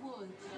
would.